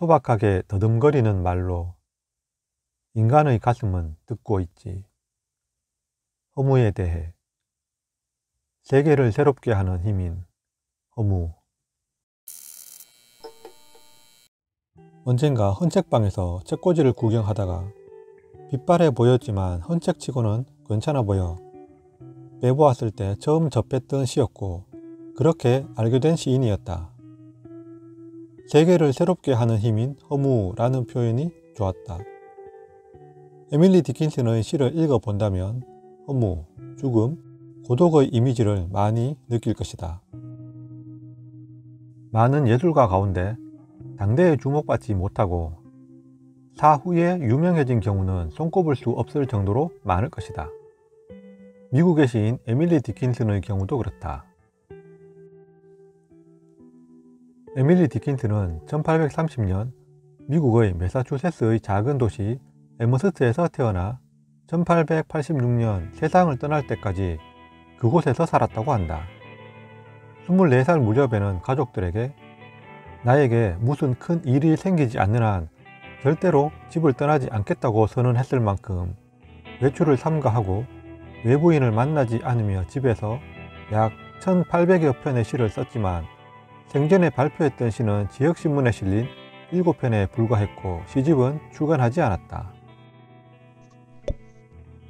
소박하게 더듬거리는 말로 인간의 가슴은 듣고 있지. 허무에 대해 세계를 새롭게 하는 힘인 허무. 언젠가 헌책방에서 책꽂이를 구경하다가 빛바래 보였지만 헌책치고는 괜찮아 보여 빼보았을 때 처음 접했던 시였고 그렇게 알게 된 시인이었다. 세계를 새롭게 하는 힘인 허무라는 표현이 좋았다. 에밀리 디킨슨의 시를 읽어본다면 허무, 죽음, 고독의 이미지를 많이 느낄 것이다. 많은 예술가 가운데 당대에 주목받지 못하고 사후에 유명해진 경우는 손꼽을 수 없을 정도로 많을 것이다. 미국의 시인 에밀리 디킨슨의 경우도 그렇다. 에밀리 디킨슨은 1830년 미국의 메사추세츠의 작은 도시 에머스트에서 태어나 1886년 세상을 떠날 때까지 그곳에서 살았다고 한다. 24살 무렵에는 가족들에게 나에게 무슨 큰 일이 생기지 않는 한 절대로 집을 떠나지 않겠다고 선언했을 만큼 외출을 삼가하고 외부인을 만나지 않으며 집에서 약 1800여 편의 시를 썼지만 생전에 발표했던 시는 지역신문에 실린 7편에 불과했고 시집은 출간하지 않았다.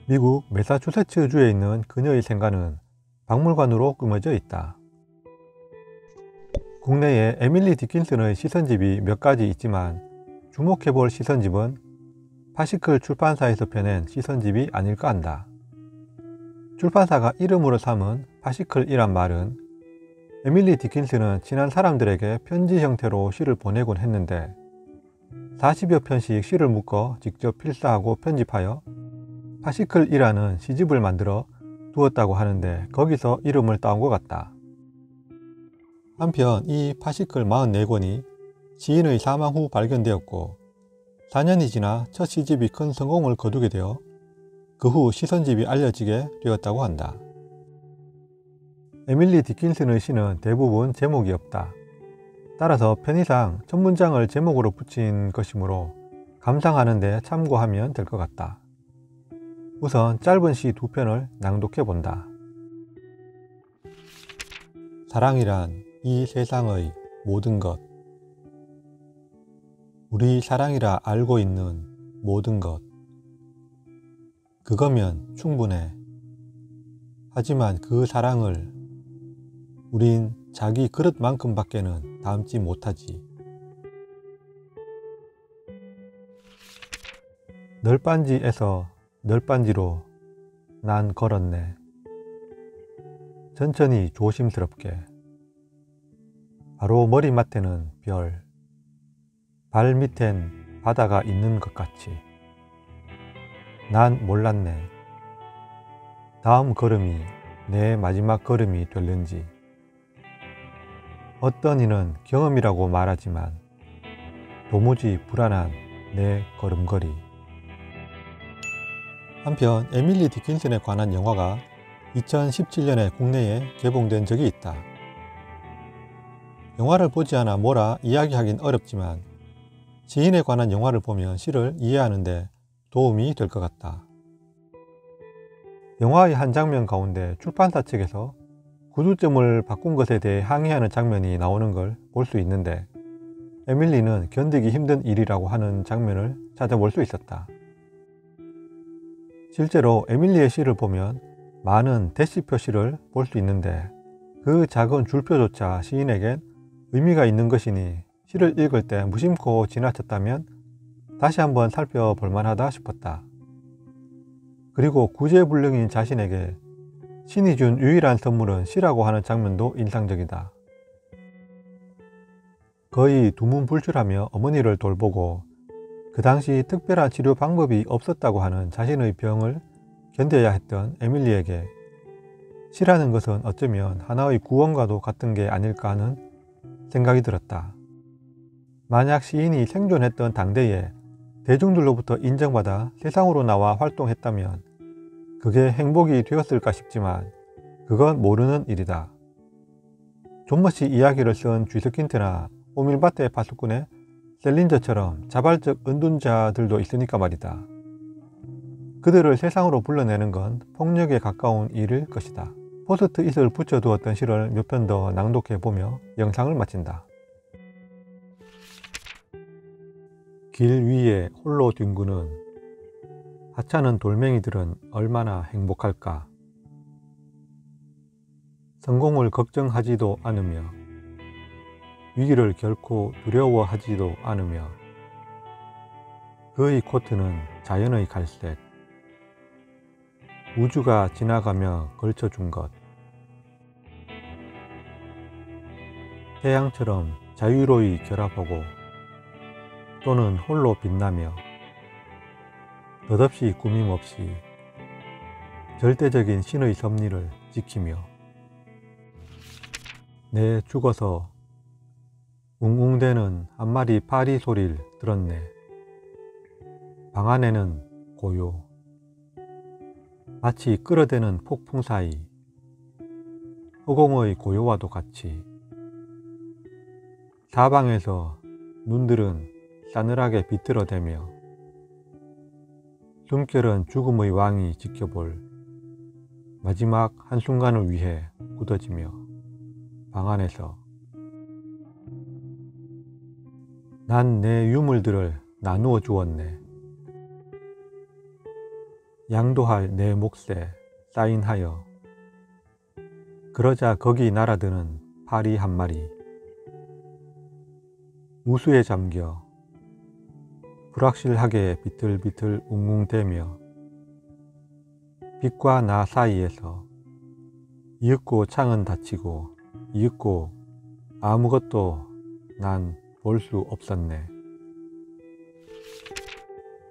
미국 메사추세츠주에 있는 그녀의 생가는 박물관으로 꾸며져 있다. 국내에 에밀리 디킨슨의 시선집이 몇 가지 있지만 주목해볼 시선집은 파시클 출판사에서 펴낸 시선집이 아닐까 한다. 출판사가 이름으로 삼은 파시클이란 말은 에밀리 디킨슨은 친한 사람들에게 편지 형태로 시를 보내곤 했는데 40여 편씩 시를 묶어 직접 필사하고 편집하여 파시클이라는 시집을 만들어 두었다고 하는데 거기서 이름을 따온 것 같다. 한편 이 파시클 44권이 시인의 사망 후 발견되었고 4년이 지나 첫 시집이 큰 성공을 거두게 되어 그 후 시선집이 알려지게 되었다고 한다. 에밀리 디킨슨의 시는 대부분 제목이 없다. 따라서 편의상 첫 문장을 제목으로 붙인 것이므로 감상하는 데 참고하면 될 것 같다. 우선 짧은 시 두 편을 낭독해 본다. 사랑이란 이 세상의 모든 것 우리 사랑이라 알고 있는 모든 것 그거면 충분해. 하지만 그 사랑을 우린 자기 그릇만큼 밖에는 담지 못하지. 널빤지에서 널빤지로 난 걸었네. 천천히 조심스럽게. 바로 머리맡에는 별, 발 밑엔 바다가 있는 것 같이. 난 몰랐네. 다음 걸음이 내 마지막 걸음이 될는지. 어떤 이는 경험이라고 말하지만 도무지 불안한 내 걸음걸이. 한편 에밀리 디킨슨에 관한 영화가 2017년에 국내에 개봉된 적이 있다. 영화를 보지 않아 뭐라 이야기하긴 어렵지만 시인에 관한 영화를 보면 시를 이해하는데 도움이 될 것 같다. 영화의 한 장면 가운데 출판사 측에서 구두점을 바꾼 것에 대해 항의하는 장면이 나오는 걸 볼 수 있는데 에밀리는 견디기 힘든 일이라고 하는 장면을 찾아볼 수 있었다. 실제로 에밀리의 시를 보면 많은 대시 표시를 볼 수 있는데 그 작은 줄표조차 시인에겐 의미가 있는 것이니 시를 읽을 때 무심코 지나쳤다면 다시 한번 살펴볼 만하다 싶었다. 그리고 구제불능인 자신에게 신이 준 유일한 선물은 시라고 하는 장면도 인상적이다. 거의 두문불출하며 어머니를 돌보고 그 당시 특별한 치료 방법이 없었다고 하는 자신의 병을 견뎌야 했던 에밀리에게 시라는 것은 어쩌면 하나의 구원과도 같은 게 아닐까 하는 생각이 들었다. 만약 시인이 생존했던 당대에 대중들로부터 인정받아 세상으로 나와 활동했다면 그게 행복이 되었을까 싶지만 그건 모르는 일이다. 존머시 이야기를 쓴 쥐스킨트나 오밀바테 파수꾼의 셀린저처럼 자발적 은둔자들도 있으니까 말이다. 그들을 세상으로 불러내는 건 폭력에 가까운 일일 것이다. 포스트잇을 붙여두었던 시를 몇 편 더 낭독해 보며 영상을 마친다. 길 위에 홀로 뒹구는 하찮은 돌멩이들은 얼마나 행복할까. 성공을 걱정하지도 않으며 위기를 결코 두려워하지도 않으며 그의 코트는 자연의 갈색 우주가 지나가며 걸쳐준 것 태양처럼 자유로이 결합하고 또는 홀로 빛나며 덧없이 꾸밈 없이 절대적인 신의 섭리를 지키며 내 죽어서 웅웅대는 한 마리 파리 소리를 들었네. 방 안에는 고요. 마치 끌어대는 폭풍 사이 허공의 고요와도 같이 사방에서 눈들은 싸늘하게 비틀어대며 숨결은 죽음의 왕이 지켜볼 마지막 한순간을 위해 굳어지며 방 안에서 난 내 유물들을 나누어 주었네. 양도할 내 몫에 사인하여 그러자 거기 날아드는 파리 한 마리 우수에 잠겨 불확실하게 비틀비틀 웅웅대며 빛과 나 사이에서 이윽고 창은 닫히고 이윽고 아무것도 난 볼 수 없었네.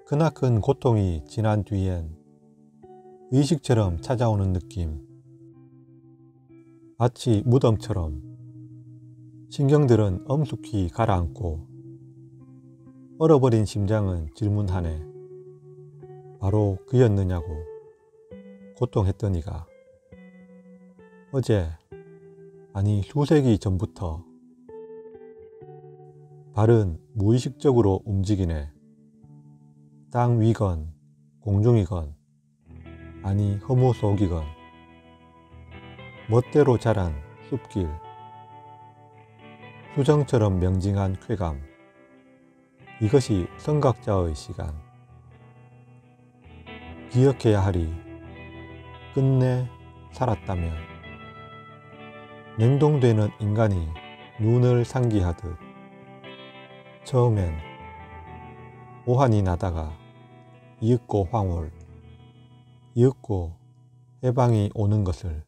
크나큰 고통이 지난 뒤엔 의식처럼 찾아오는 느낌. 마치 무덤처럼 신경들은 엄숙히 가라앉고 얼어버린 심장은 질문하네. 바로 그였느냐고 고통했더니가 어제 아니 수세기 전부터 발은 무의식적으로 움직이네. 땅 위건 공중이건 아니 허무 속이건 멋대로 자란 숲길 수정처럼 명징한 쾌감 이것이 성각자의 시간. 기억해야 하리. 끝내 살았다면. 냉동되는 인간이 눈을 상기하듯 처음엔 오한이 나다가 이윽고 황홀, 이윽고 해방이 오는 것을